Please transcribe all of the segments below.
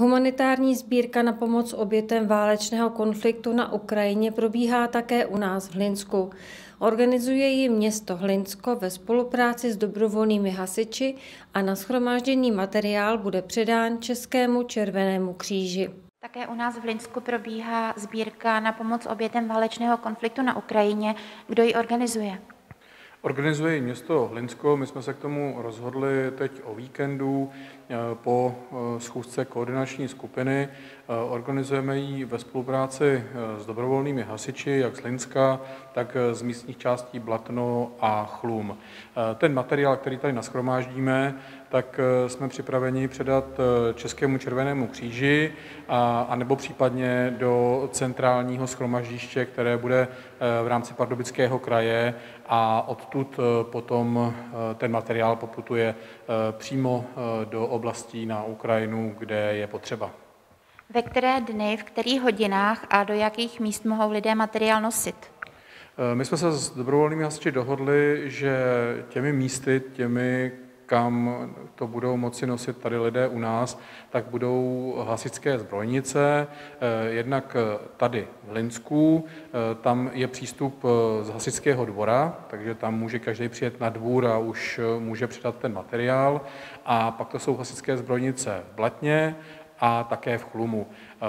Humanitární sbírka na pomoc obětem válečného konfliktu na Ukrajině probíhá také u nás v Hlinsku. Organizuje ji město Hlinsko ve spolupráci s dobrovolnými hasiči a na schromážděný materiál bude předán Českému červenému kříži. Také u nás v Hlinsku probíhá sbírka na pomoc obětem válečného konfliktu na Ukrajině. Kdo ji organizuje? Organizuje město Hlinsko. My jsme se k tomu rozhodli teď o víkendu eh, po eh, schůzce koordinační skupiny. Eh, organizujeme ji ve spolupráci s dobrovolnými hasiči, jak z Hlinska, tak z místních částí Blatno a Chlum. Ten materiál, který tady naschromáždíme, tak jsme připraveni předat Českému červenému kříži a, a nebo případně do centrálního schromaždiště, které bude v rámci Pardubického kraje a odtud potom ten materiál poputuje přímo do oblastí na Ukrajinu, kde je potřeba. Ve které dny, v kterých hodinách a do jakých míst mohou lidé materiál nosit? My jsme se s dobrovolnými hasiči dohodli, že těmi místy, těmi, kam to budou moci nosit tady lidé u nás, tak budou hasičské zbrojnice, eh, jednak tady v Linsku, eh, tam je přístup eh, z hasičského dvora, takže tam může každý přijet na dvůr a už může předat ten materiál. A pak to jsou hasičské zbrojnice v Blatně, a také v Chlumu.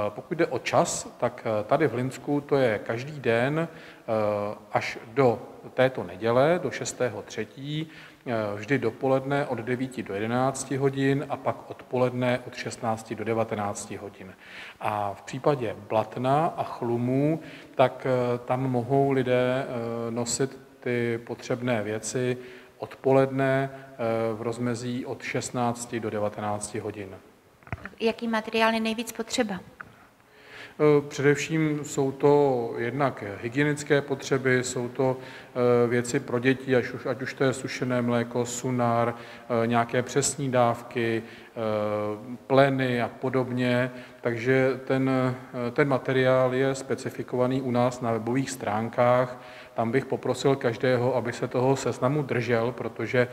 Pokud jde o čas, tak tady v Linsku to je každý den až do této neděle, do 6.3., vždy dopoledne od 9 do 11 hodin a pak odpoledne od 16 do 19 hodin. A v případě Blatna a Chlumů, tak tam mohou lidé nosit ty potřebné věci odpoledne v rozmezí od 16 do 19 hodin jaký materiál je nejvíc potřeba? E, především jsou to jednak hygienické potřeby, jsou to e, věci pro děti, ať už, ať už to je sušené mléko, sunár, e, nějaké přesní dávky, pleny a podobně. Takže ten, ten materiál je specifikovaný u nás na webových stránkách. Tam bych poprosil každého, aby se toho seznamu držel, protože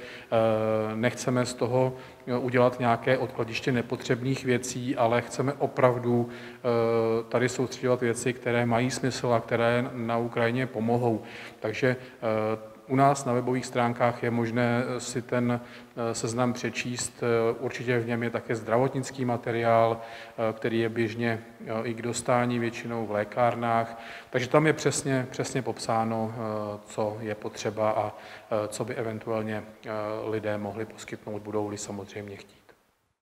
nechceme z toho udělat nějaké odkladiště nepotřebných věcí, ale chceme opravdu tady soustředovat věci, které mají smysl a které na Ukrajině pomohou. Takže u nás na webových stránkách je možné si ten eh, seznam přečíst. Eh, určitě v něm je také zdravotnický materiál, eh, který je běžně i k dostání většinou v lékárnách. Takže tam je přesně, přesně popsáno, co je potřeba a co by eventuálně lidé mohli poskytnout, budou-li samozřejmě chtít.